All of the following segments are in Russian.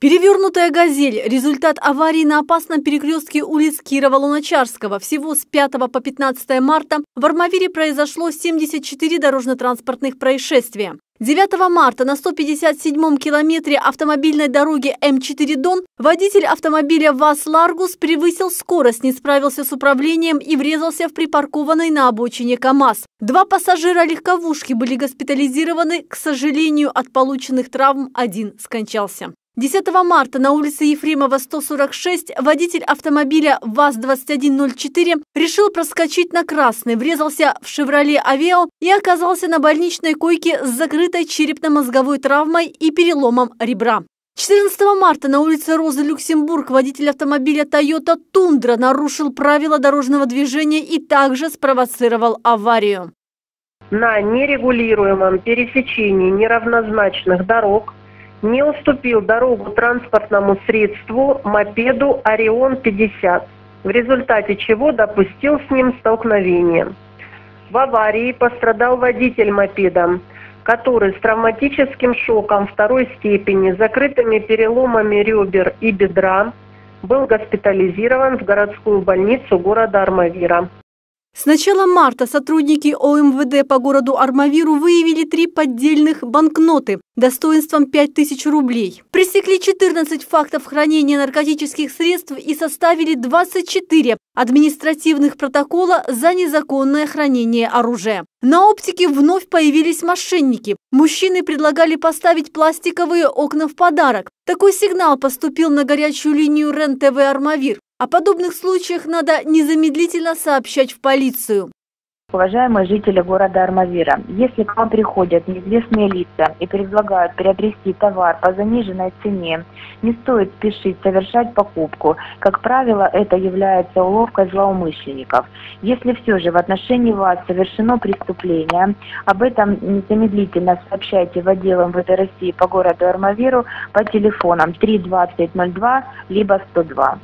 Перевернутая «Газель» – результат аварии на опасном перекрестке улиц Кирова-Луначарского. Всего с 5 по 15 марта в Армавире произошло 74 дорожно-транспортных происшествия. 9 марта на 157-м километре автомобильной дороги М4 Дон водитель автомобиля ВАЗ «Ларгус» превысил скорость, не справился с управлением и врезался в припаркованный на обочине КАМАЗ. Два пассажира легковушки были госпитализированы, к сожалению, от полученных травм один скончался. 10 марта на улице Ефремова 146 водитель автомобиля ВАЗ-2104 решил проскочить на красный, врезался в «Шевроле Авео» и оказался на больничной койке с закрытой черепно-мозговой травмой и переломом ребра. 14 марта на улице Розы Люксембург водитель автомобиля Toyota Тундра нарушил правила дорожного движения и также спровоцировал аварию. На нерегулируемом пересечении неравнозначных дорог не уступил дорогу транспортному средству мопеду «Орион-50», в результате чего допустил с ним столкновение. В аварии пострадал водитель мопеда, который с травматическим шоком второй степени, закрытыми переломами ребер и бедра, был госпитализирован в городскую больницу города Армавира. С начала марта сотрудники ОМВД по городу Армавиру выявили три поддельных банкноты достоинством 5000 рублей. Пресекли 14 фактов хранения наркотических средств и составили 24 административных протокола за незаконное хранение оружия. На оптике вновь появились мошенники. Мужчины предлагали поставить пластиковые окна в подарок. Такой сигнал поступил на горячую линию РЕН-ТВ «Армавир». О подобных случаях надо незамедлительно сообщать в полицию. Уважаемые жители города Армавира, если к вам приходят неизвестные лица и предлагают приобрести товар по заниженной цене, не стоит спешить совершать покупку. Как правило, это является уловкой злоумышленников. Если все же в отношении вас совершено преступление, об этом незамедлительно сообщайте в отдел МВД России по городу Армавиру по телефонам 32002 либо 102.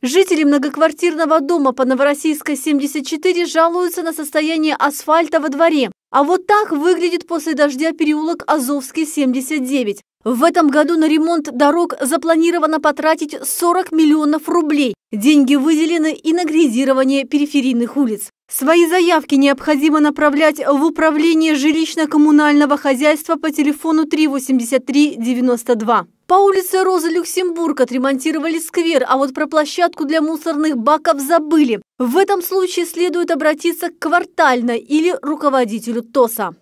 Жители многоквартирного дома по Новороссийской 74 жалуются на состояние асфальта во дворе. А вот так выглядит после дождя переулок Азовский 79. В этом году на ремонт дорог запланировано потратить 40 миллионов рублей. Деньги выделены и на грейдирование периферийных улиц. Свои заявки необходимо направлять в управление жилищно-коммунального хозяйства по телефону 383 92. По улице Розы Люксембург отремонтировали сквер, а вот про площадку для мусорных баков забыли. В этом случае следует обратиться к квартальной или руководителю ТОСа.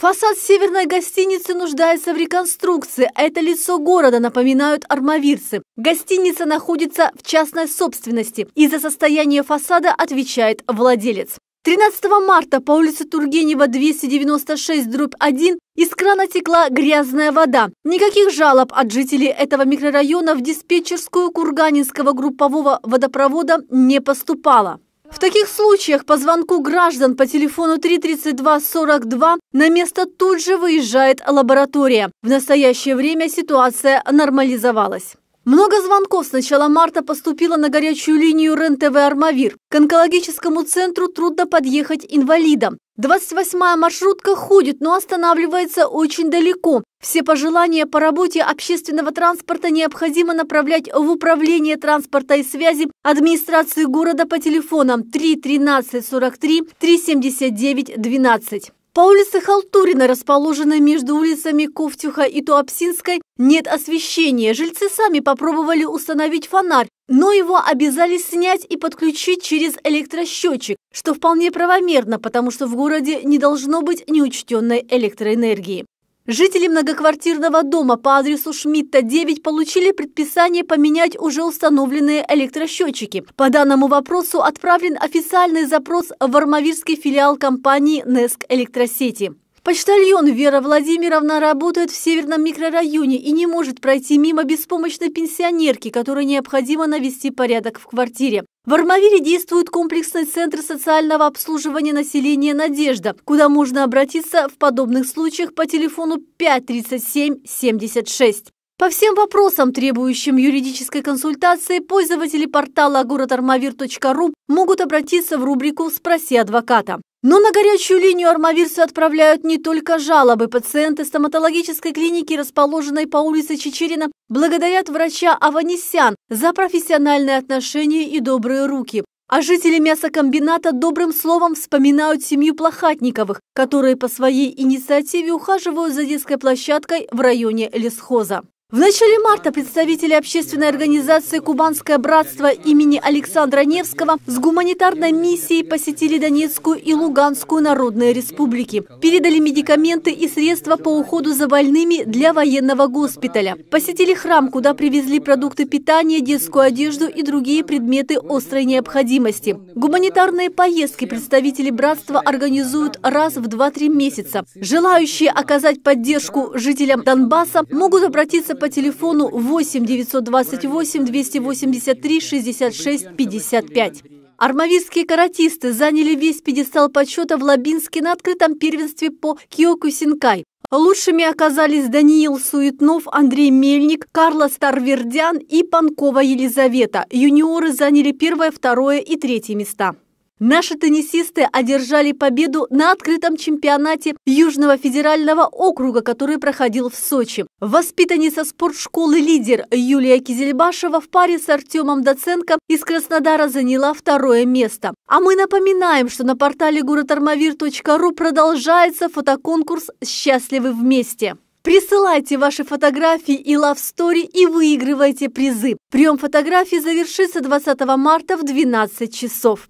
Фасад северной гостиницы нуждается в реконструкции. Это лицо города, напоминают армавирцы. Гостиница находится в частной собственности. И за состояние фасада отвечает владелец. 13 марта по улице Тургенева 296 дробь 1 из крана текла грязная вода. Никаких жалоб от жителей этого микрорайона в диспетчерскую Курганинского группового водопровода не поступало. В таких случаях по звонку граждан по телефону 33242 на место тут же выезжает лаборатория. В настоящее время ситуация нормализовалась. Много звонков с начала марта поступило на горячую линию РЕН-ТВ «Армавир». К онкологическому центру трудно подъехать инвалидам. 28-я маршрутка ходит, но останавливается очень далеко. Все пожелания по работе общественного транспорта необходимо направлять в Управление транспорта и связи администрации города по телефонам 3 13 43 379 12. По улице Халтурина, расположенной между улицами Ковтюха и Туапсинской, нет освещения. Жильцы сами попробовали установить фонарь, но его обязали снять и подключить через электросчетчик, что вполне правомерно, потому что в городе не должно быть неучтенной электроэнергии. Жители многоквартирного дома по адресу Шмидта 9 получили предписание поменять уже установленные электросчетчики. По данному вопросу отправлен официальный запрос в Армавирский филиал компании «Неск Электросети». Почтальон Вера Владимировна работает в северном микрорайоне и не может пройти мимо беспомощной пенсионерки, которой необходимо навести порядок в квартире. В Армавире действует комплексный центр социального обслуживания населения «Надежда», куда можно обратиться в подобных случаях по телефону 537 76. По всем вопросам, требующим юридической консультации, пользователи портала городармавир.ру могут обратиться в рубрику «Спроси адвоката». Но на горячую линию армавирцы отправляют не только жалобы. Пациенты стоматологической клиники, расположенной по улице Чечерина, благодарят врача Аванесян за профессиональные отношения и добрые руки. А жители мясокомбината добрым словом вспоминают семью Плохатниковых, которые по своей инициативе ухаживают за детской площадкой в районе лесхоза. В начале марта представители общественной организации «Кубанское братство» имени Александра Невского с гуманитарной миссией посетили Донецкую и Луганскую народные республики. Передали медикаменты и средства по уходу за больными для военного госпиталя. Посетили храм, куда привезли продукты питания, детскую одежду и другие предметы острой необходимости. Гуманитарные поездки представители братства организуют раз в 2-3 месяца. Желающие оказать поддержку жителям Донбасса могут обратиться по телефону 8 928 283 66 55. Армавирские каратисты заняли весь пьедестал почета в Лабинске на открытом первенстве по Киокусинкай. Лучшими оказались Даниил Суетнов, Андрей Мельник, Карла Старвердян и Панкова Елизавета. Юниоры заняли первое, второе и третье места. Наши теннисисты одержали победу на открытом чемпионате Южного федерального округа, который проходил в Сочи. Воспитанница спортшколы «Лидер» Юлия Кизельбашева в паре с Артемом Доценко из Краснодара заняла второе место. А мы напоминаем, что на портале городармавир.ру продолжается фотоконкурс «Счастливы вместе». Присылайте ваши фотографии и love story и выигрывайте призы. Прием фотографий завершится 20 марта в 12 часов.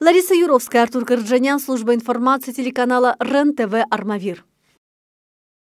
Лариса Юровская, Артур Карджанян, служба информации телеканала РЕН-ТВ «Армавир».